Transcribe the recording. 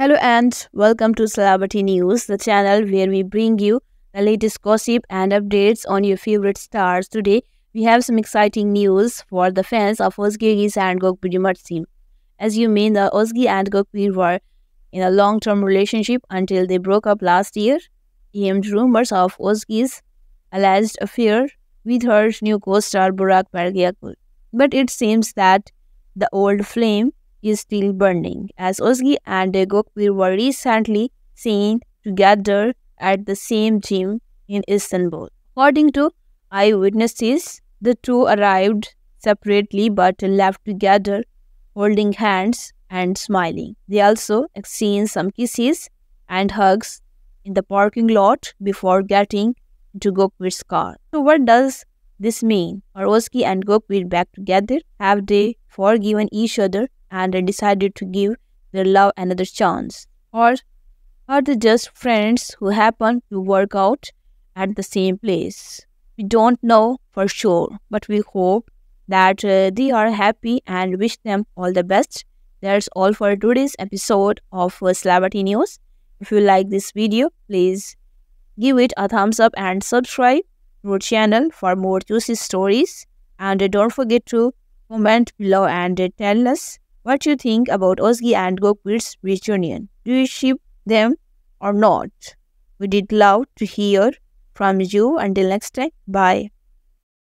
Hello and welcome to Celebrity News, the channel where we bring you the latest gossip and updates on your favorite stars. Today, we have some exciting news for the fans of Özge and Gökberk Marsim. As you may know, Özge and Gökberk were in a long-term relationship until they broke up last year. Aimed rumors of Özge's alleged affair with her new co-star Burak Berkay Akgül. But it seems that the old flame is still burning, as Özge and Gökberk were recently seen together at the same gym in Istanbul. According to eyewitnesses, the two arrived separately but left together, holding hands and smiling. They also exchanged some kisses and hugs in the parking lot before getting into Gökberk's car. So, what does this mean? Are Özge and Gökberk back together? Have they forgiven each other and decided to give their love another chance? Or are they just friends who happen to work out at the same place? We don't know for sure, but we hope that uh, they are happy and wish them all the best. That's all for today's episode of uh, Celebrity News. If you like this video, please give it a thumbs up and subscribe to our channel for more juicy stories. And don't forget to comment below and tell us what you think about Özge and Gökberk's reunion. Do you ship them or not? We did love to hear from you. Until next time, bye.